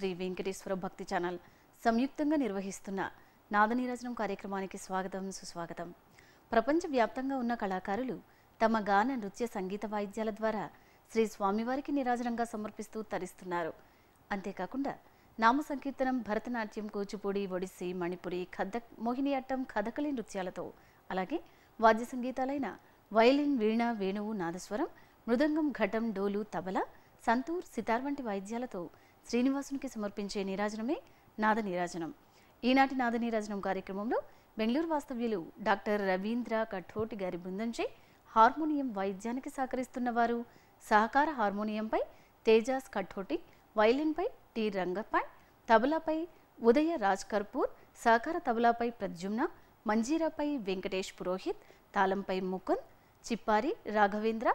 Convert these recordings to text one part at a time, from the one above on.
శ్రీ వెంకటేశ్వర భక్తి ఛానల్ సంయుక్తంగా నిర్వహిస్తున్న నాదనీరాజనం కార్యక్రమానికి స్వాగతం సుస్వాగతం. ప్రపంచవ్యాప్తంగా ఉన్న కళాకారులు తమ గాన నృత్య సంగీత వాయిద్యాల ద్వారా శ్రీ స్వామివారికి నిరాజనంగా సమర్పిస్తూ తరిస్తున్నారు. అంతేకాకుండా నామ సంకీర్తనం భరతనాట్యం కూచిపూడి ఒడిస్సీ మణిపురి కథక్ మోహినియాట్టం కథకళి నృత్యాలతో అలాగే వాద్య సంగీతాలైన వయలిన్ వీణ వేణువు నాదస్వరం మృదంగం ఘటం డోలు తబల సంతూర్ సితార్ వంటి వాయిద్యాలతో శ్రీనివాసునికి సమర్పించే నీరాజనమే నాద నీరాజనం ఈనాటి నాద నీరాజనం కార్యక్రమంలో బెంగళూరు వాస్తవ్యులు డాక్టర్ రవీంద్ర కఠోటి గారి బృందంచే హార్మోనియం వైద్యానికి సహకరిస్తున్న వారు సహకార హార్మోనియంపై తేజాస్ కఠోటి వైలిన్పై టి రంగపాయ్ తబలాపై ఉదయ రాజ్ కర్పూర్ సహకార తబలాపై ప్రద్యుమ్న మంజీరాపై వెంకటేష్ పురోహిత్ తాళంపై ముకుంద్ చిప్పారి రాఘవేంద్ర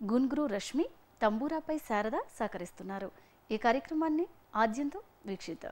గున్గురు రష్మి తంబూరాపై శారద సహకరిస్తున్నారు. ఈ కార్యక్రమాన్ని ఆద్యంతో వీక్షిద్దాం.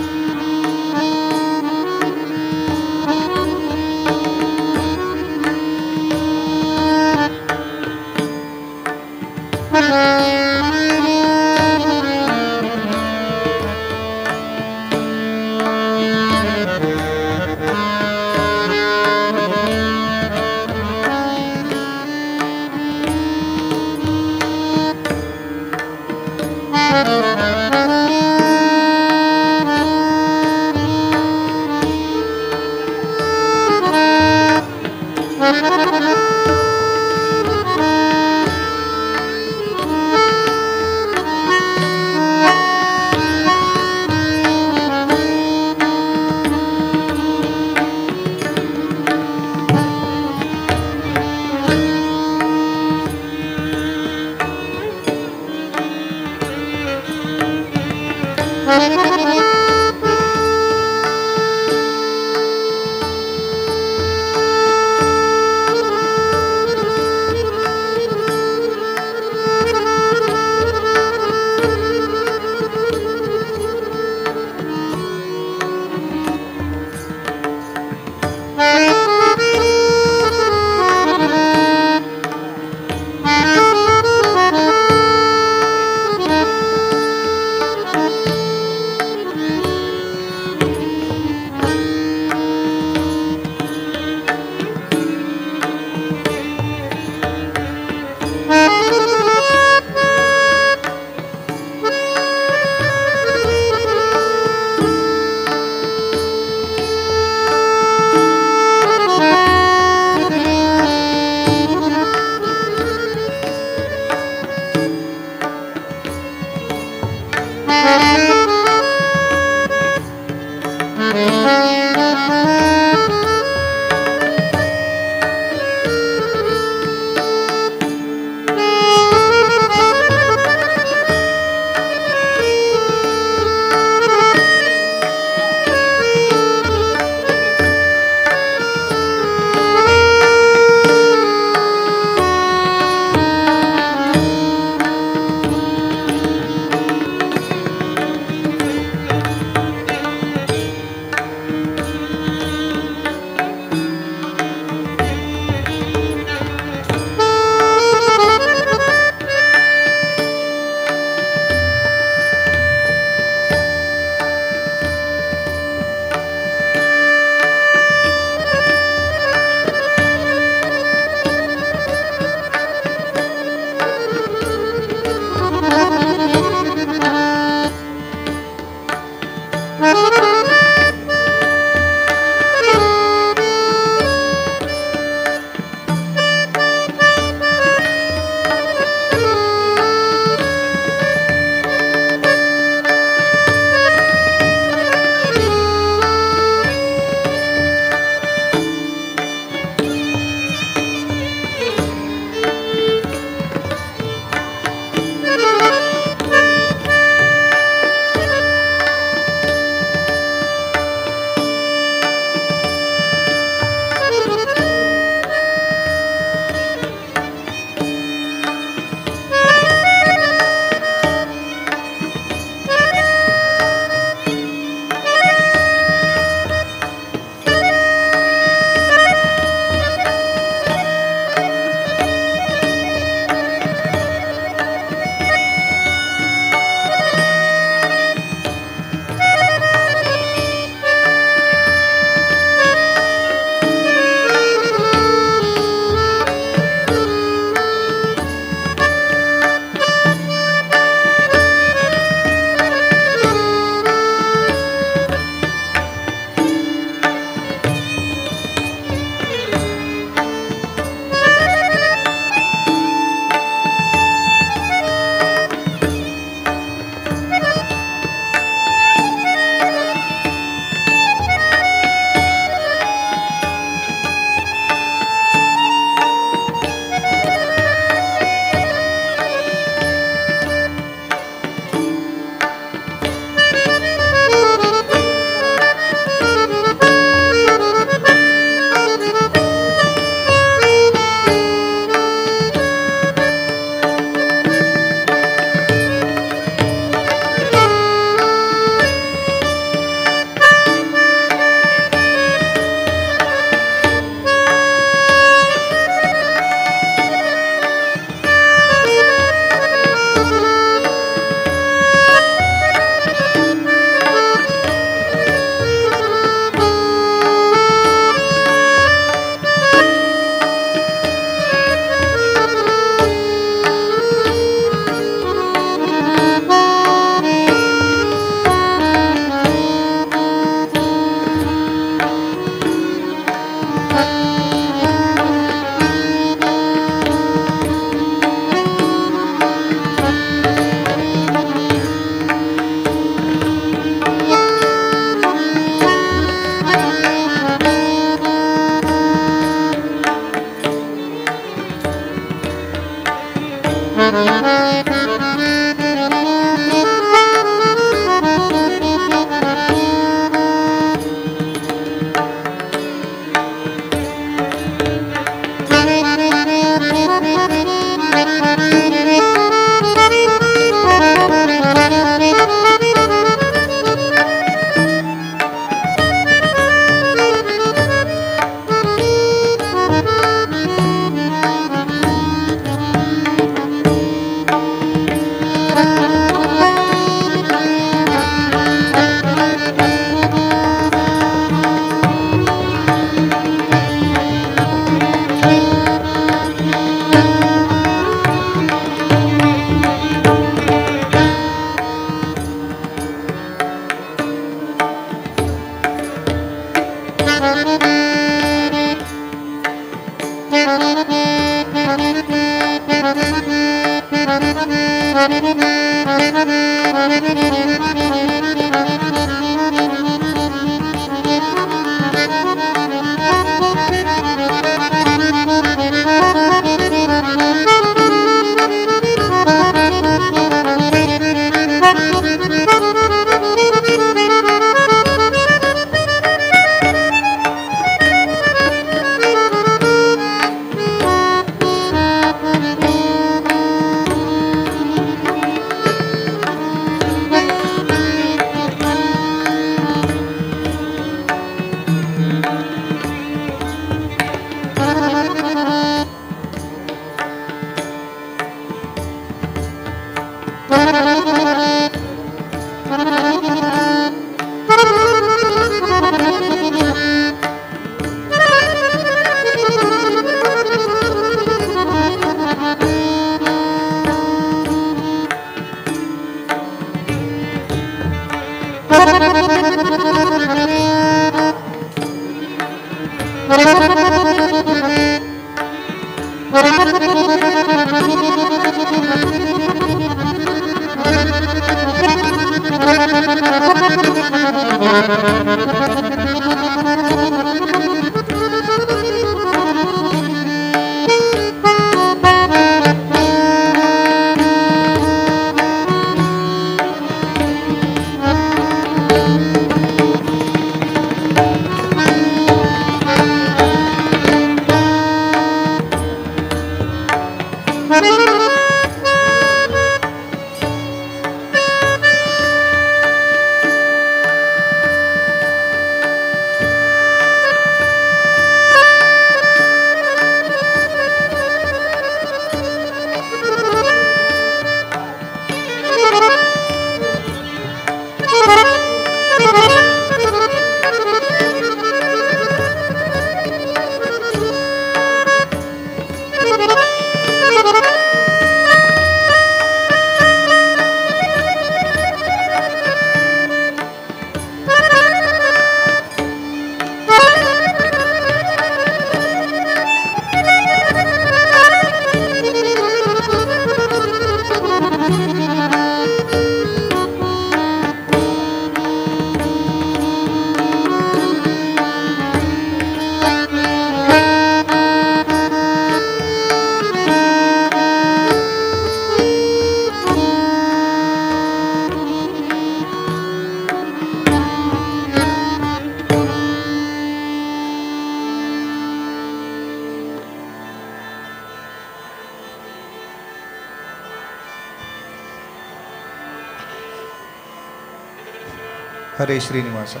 Hare Srinivasa.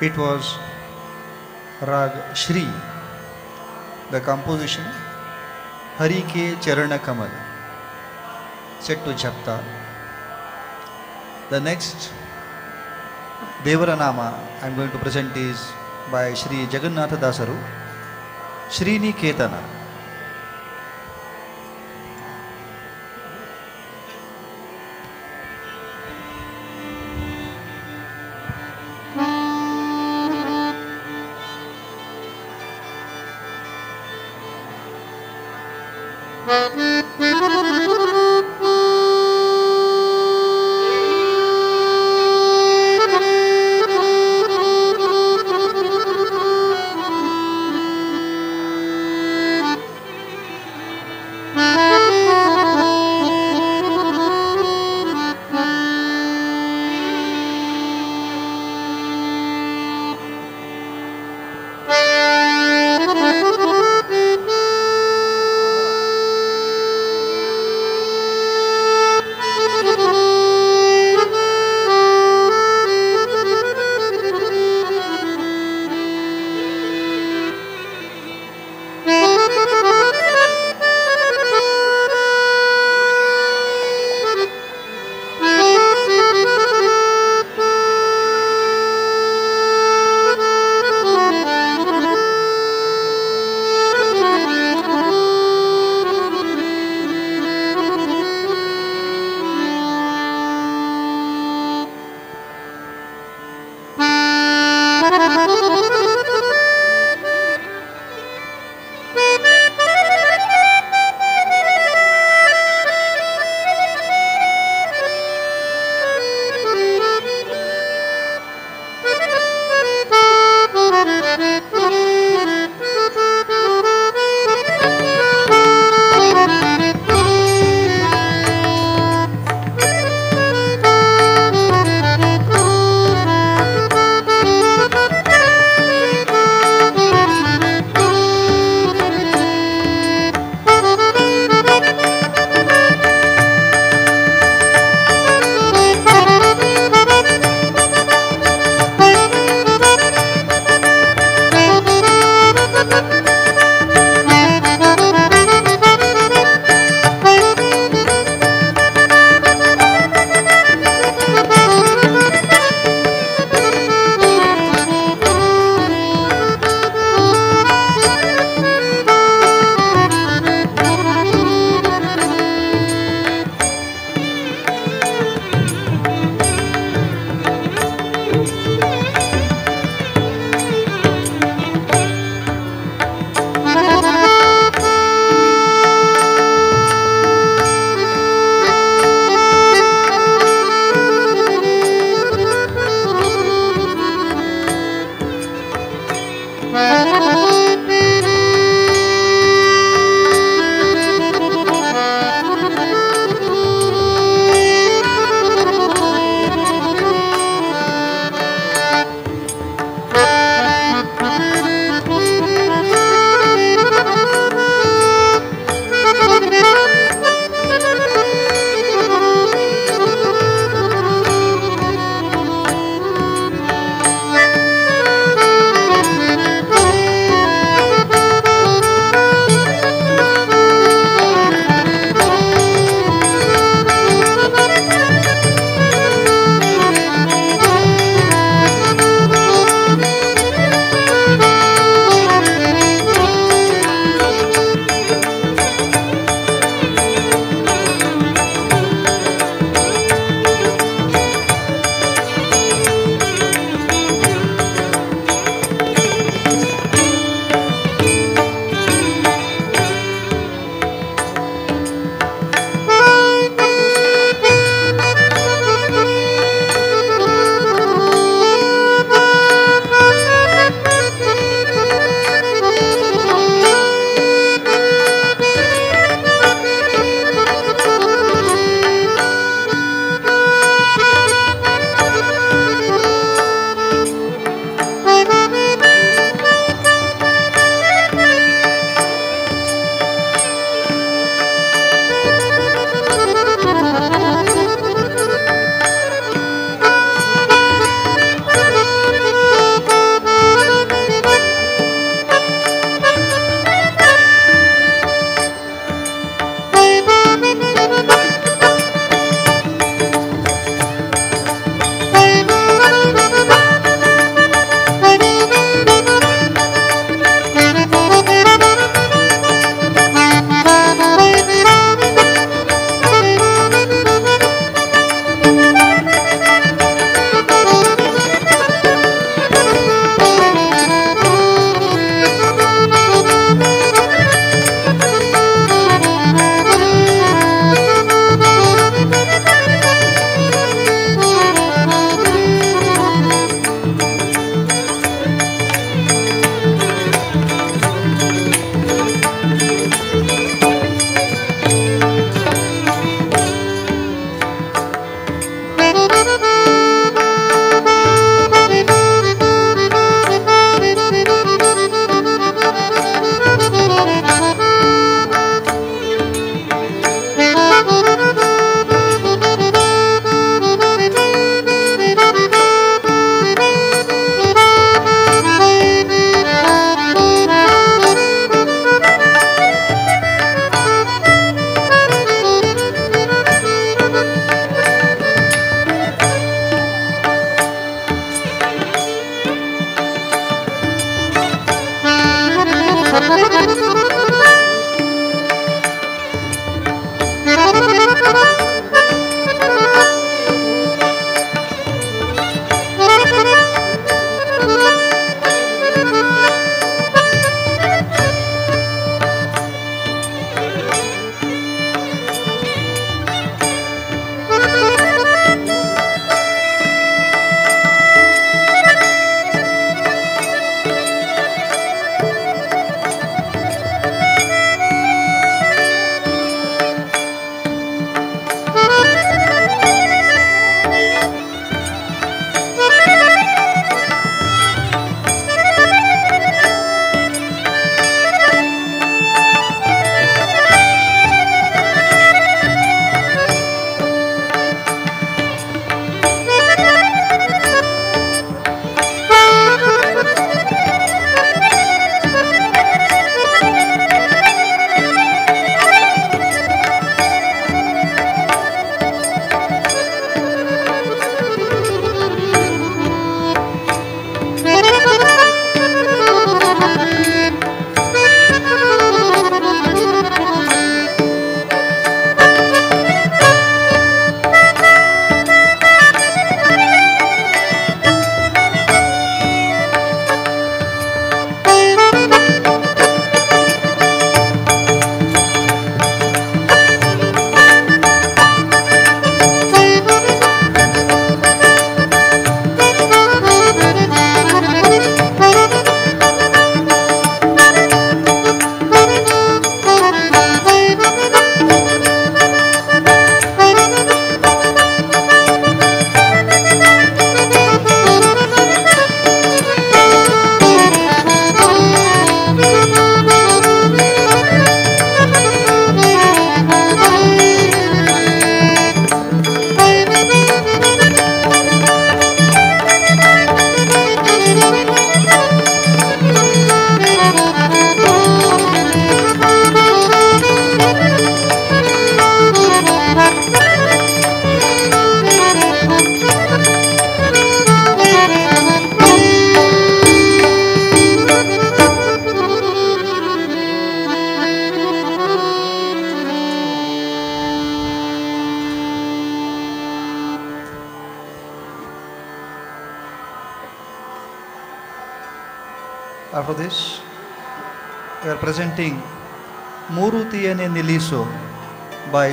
It was Rag Shri, the composition Hari k charanakamal set to Japta. The next Devaranama I am going to present is by Shri Jagannatha Dasaru, Srini Ketana.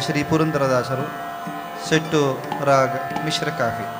Shri ಪುರಂದರದಾಸರು ಸೆಟ್ಟು ರಾಗ ಮಿಶ್ರ coffee.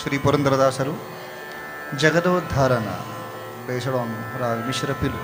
Shri పురంధరదాసరు జగదోద్ధారణ బేషడోన్ రా మిశ్ర పిలు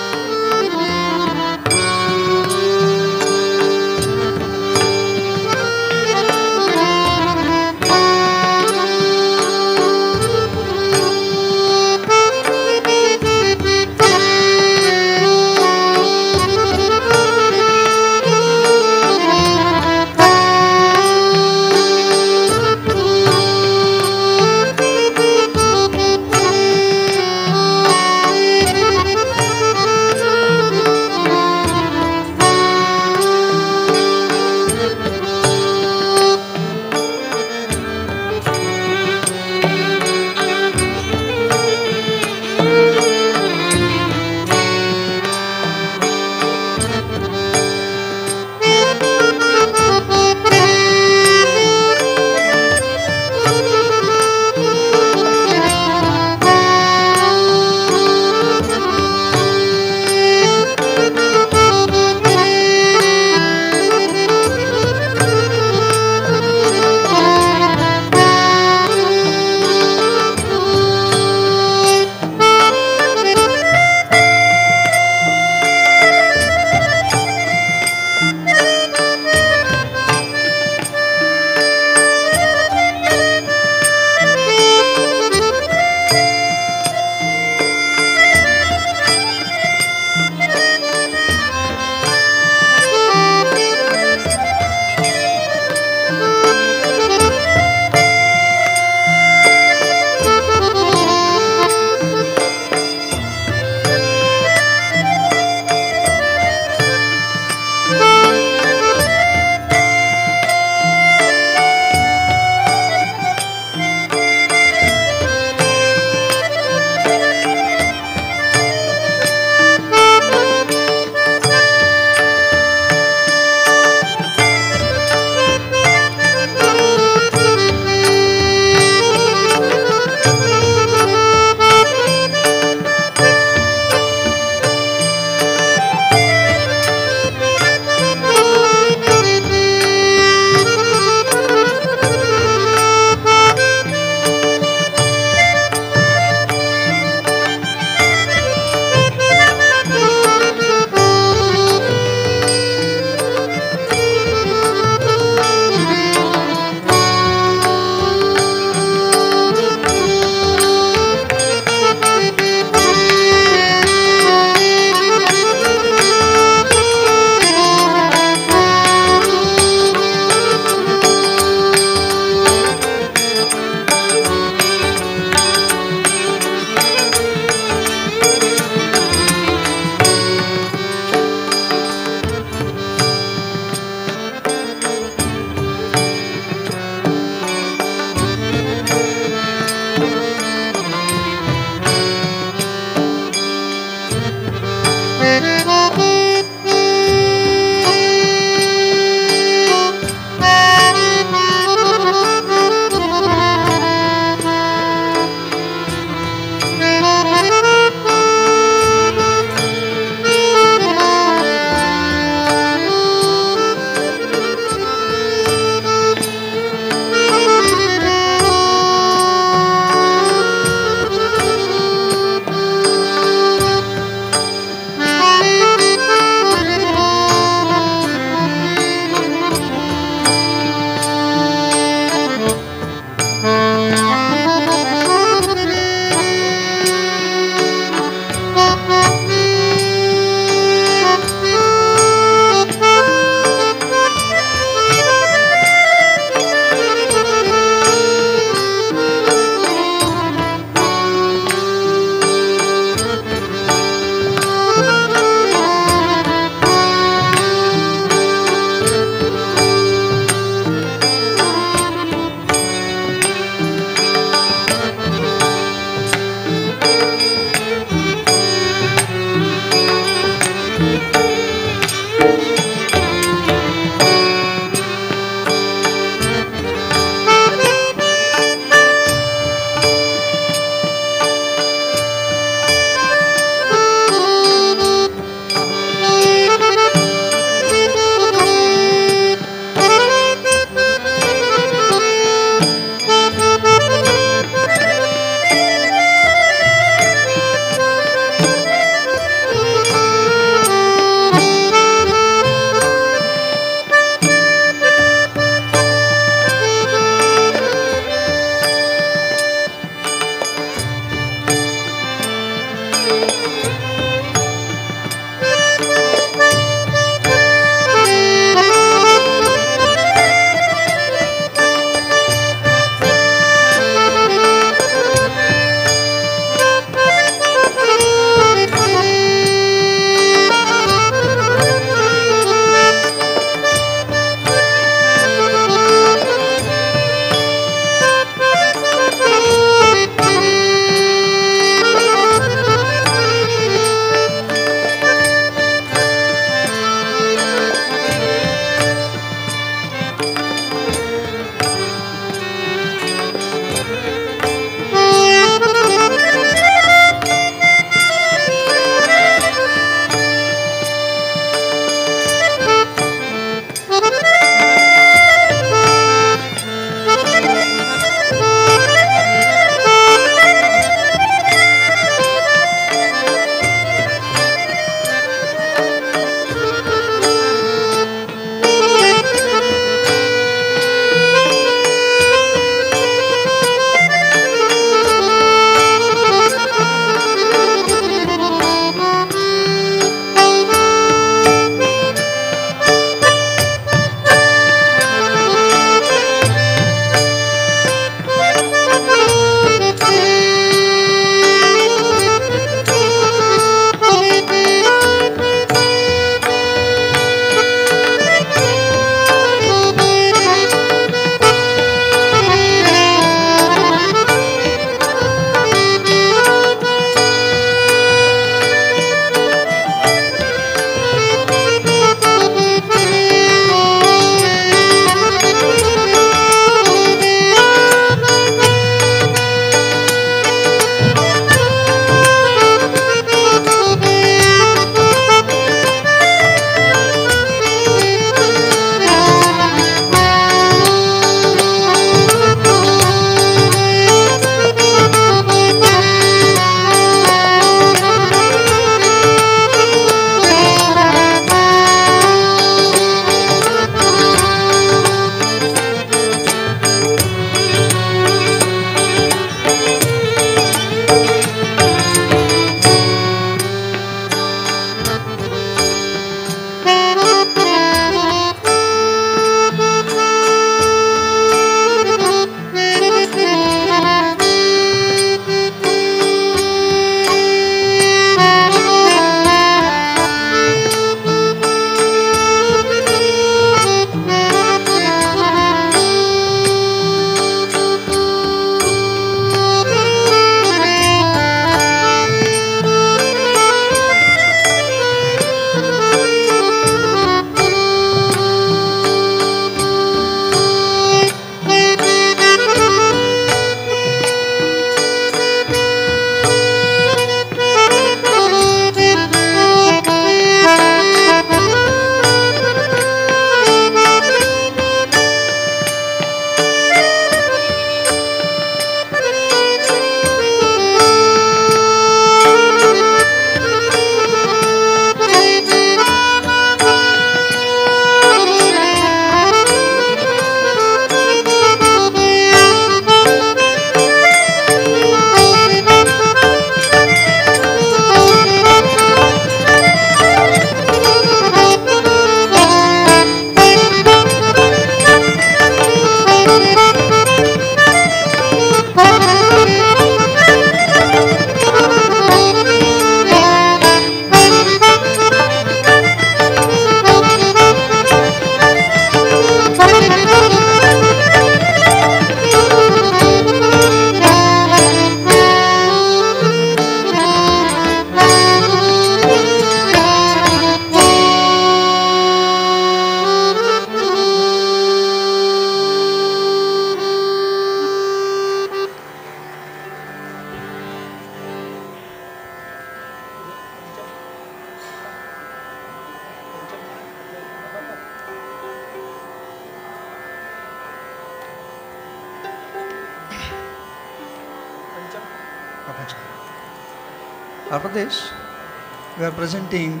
we are presenting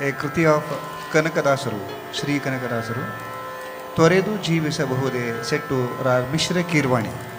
a Kriti of Kanakadasaru, Sri Kanakadasaru. Twaredu Jeevisa Bahude set to Mishra Kirvani.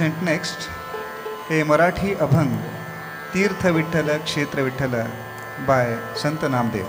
Present next हे मराठी अभंग तीर्थ विठ्ठल क्षेत्र Vitthal bye Sant Namdev.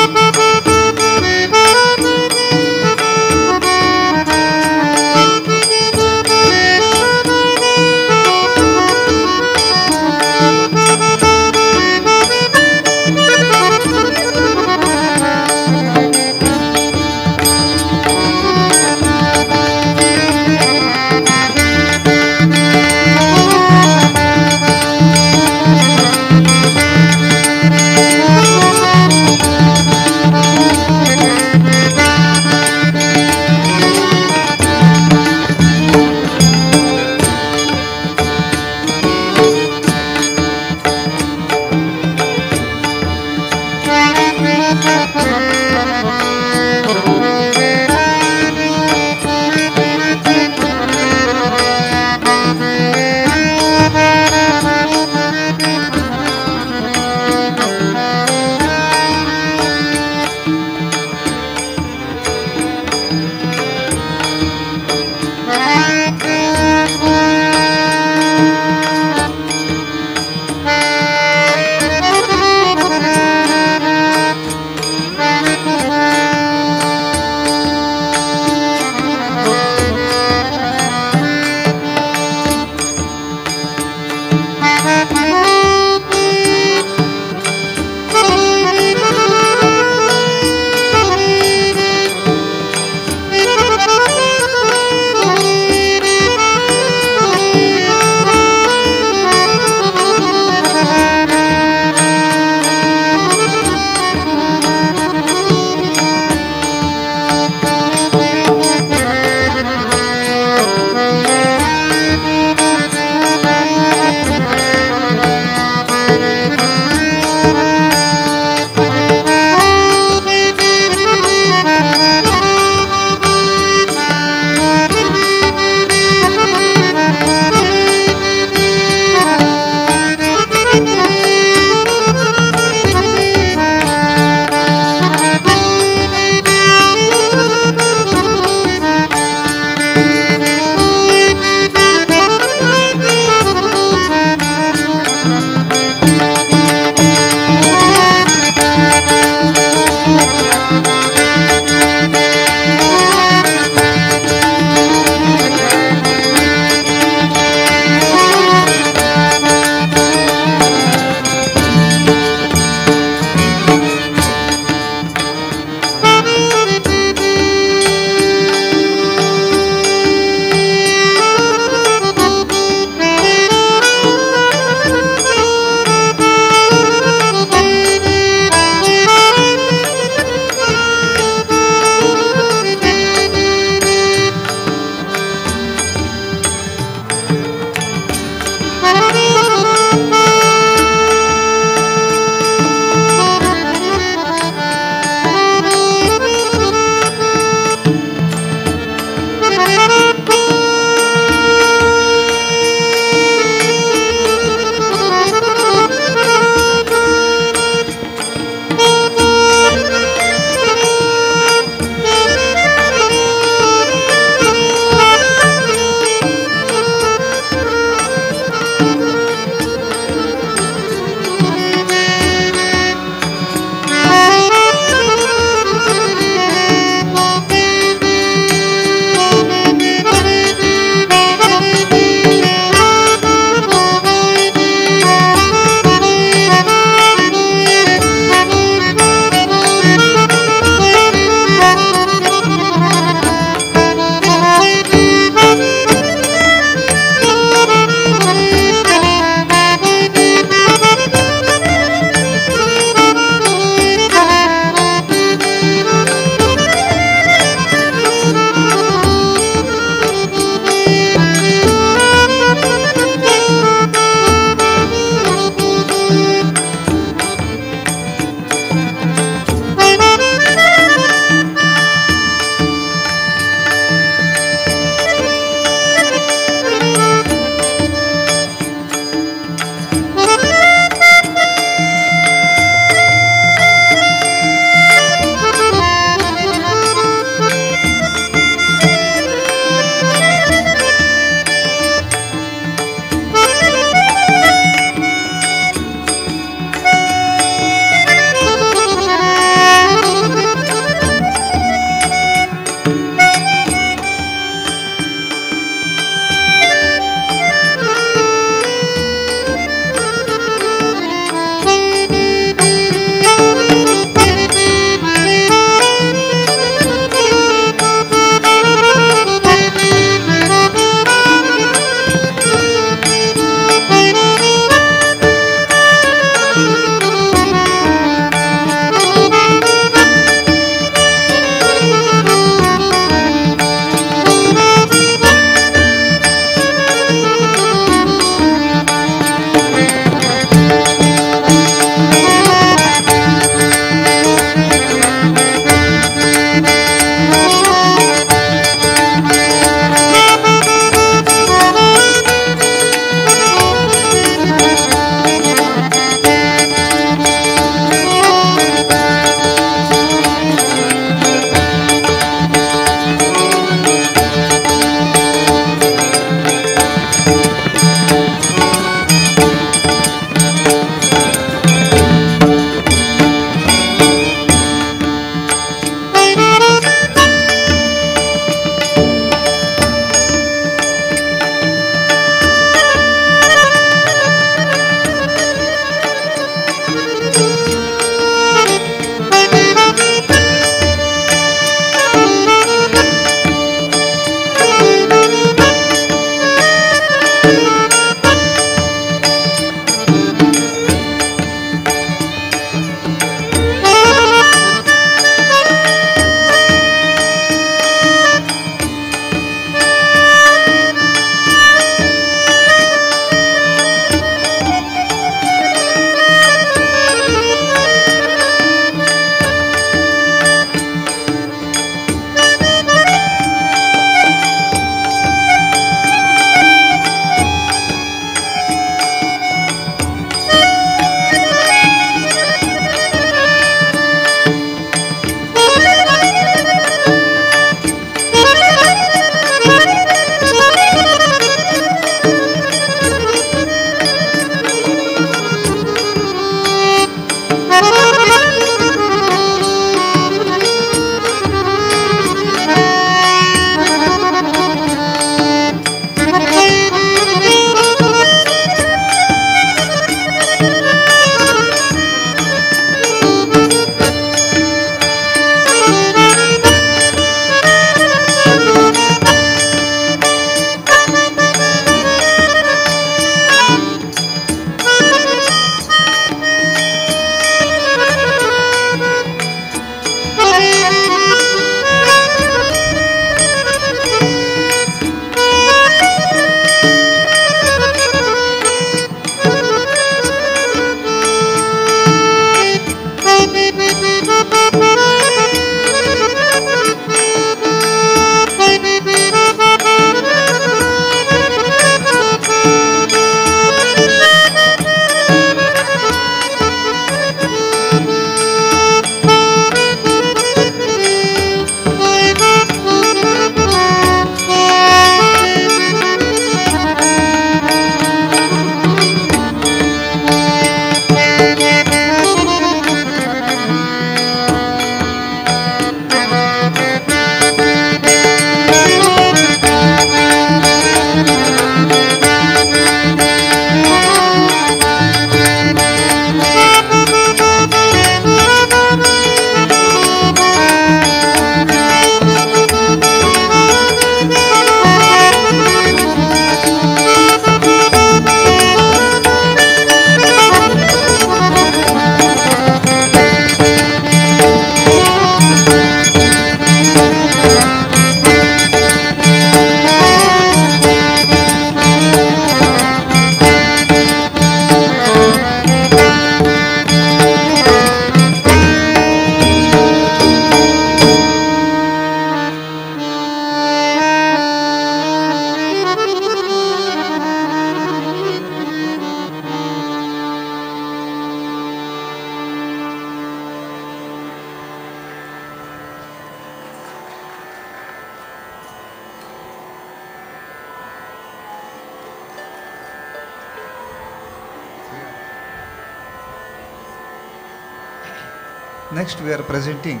Next, we are presenting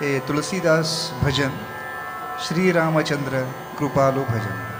a Tulsidas bhajan, Sri Ramachandra Krupalu bhajan.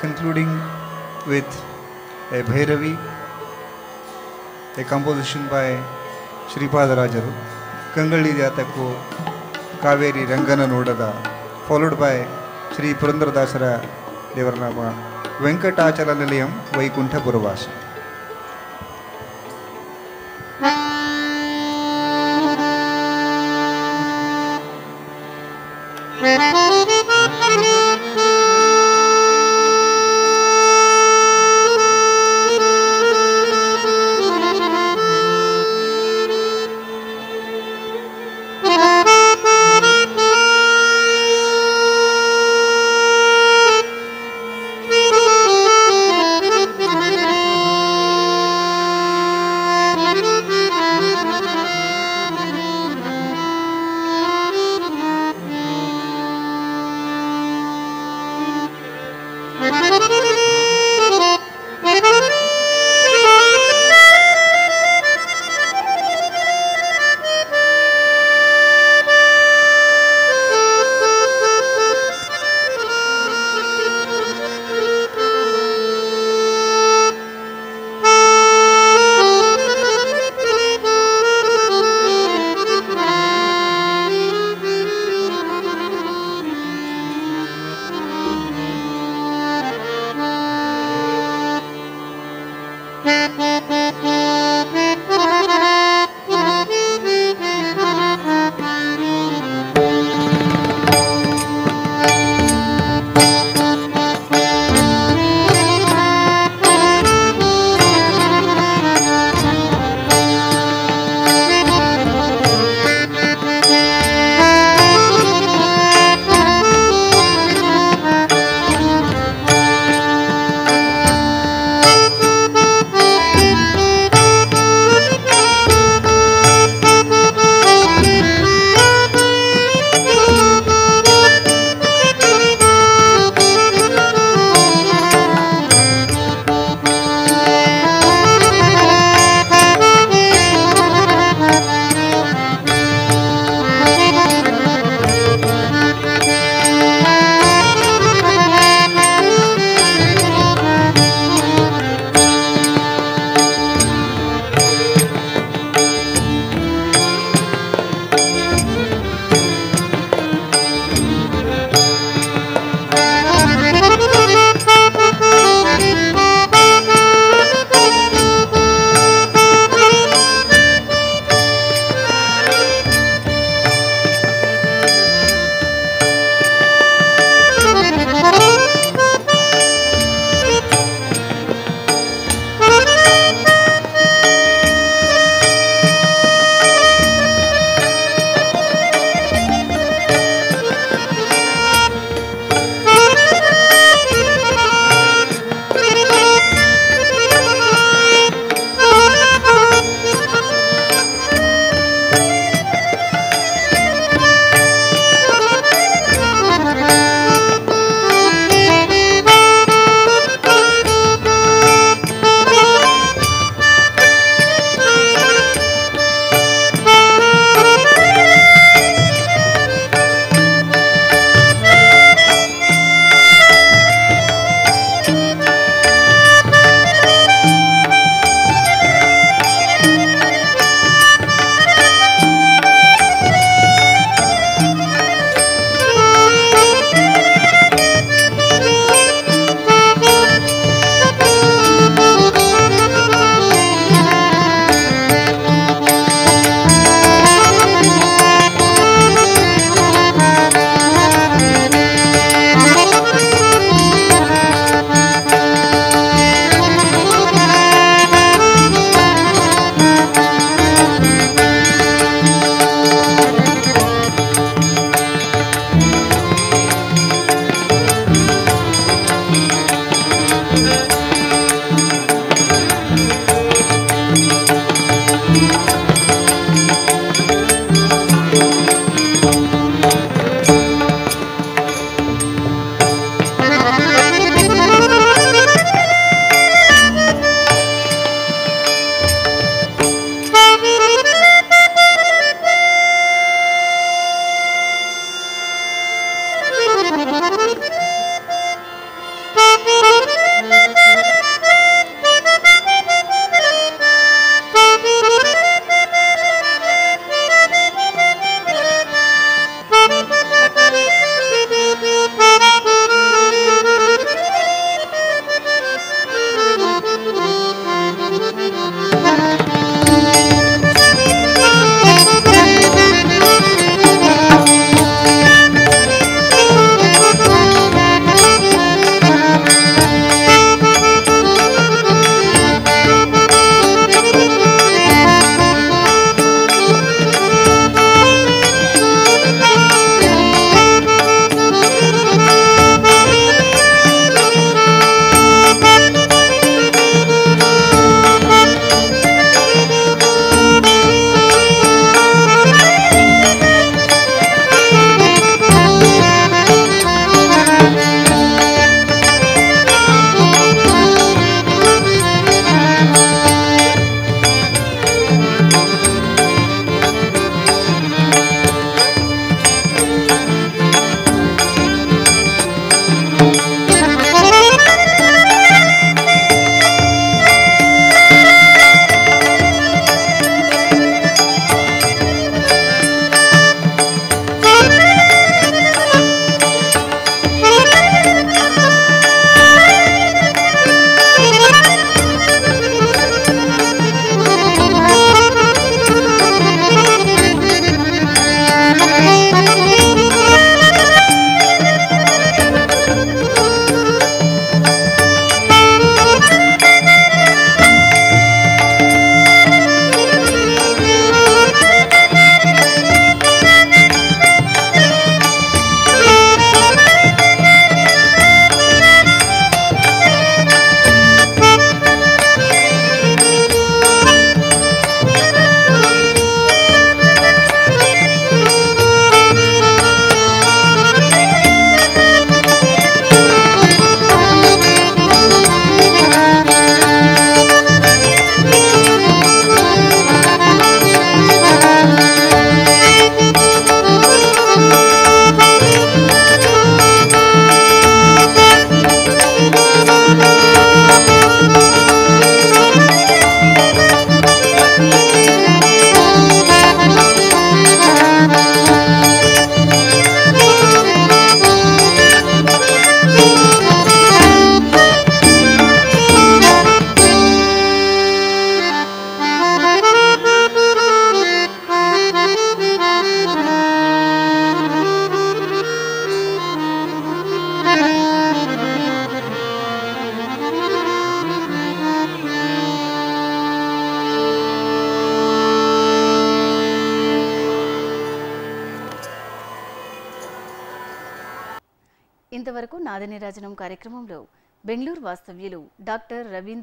Concluding with a Bhairavi, a composition by Shri Rajaru, Kangali Jataku, Kaveri Rangana Nodada, followed by Sri Purandradasara Devarnama, Venkatachala Nilayam, Vaikuntha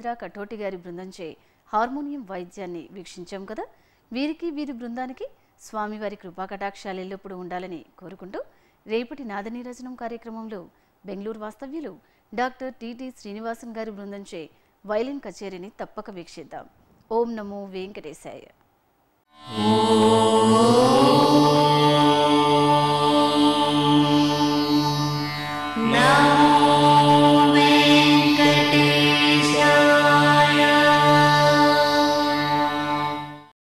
Ravindra కఠోటి గారి బృందంచే harmonium వాయిద్యాన్ని వీక్షించాం కదా. వీరికి వీరి బృందానికి స్వామివారి కృపాకటాక్షాలు ఎల్లప్పుడూ ఉండాలని కోరుకుంటూ రేపటి నాదనీరచనం కార్యక్రమంలో బెంగళూరు వాస్తవ్యులు డాక్టర్ టిటి శ్రీనివాసన్ గారి బృందంచే వైలిన్ కచేరీని తప్పక వీక్షిద్దాం. ఓం నమో వెంకటేశాయ.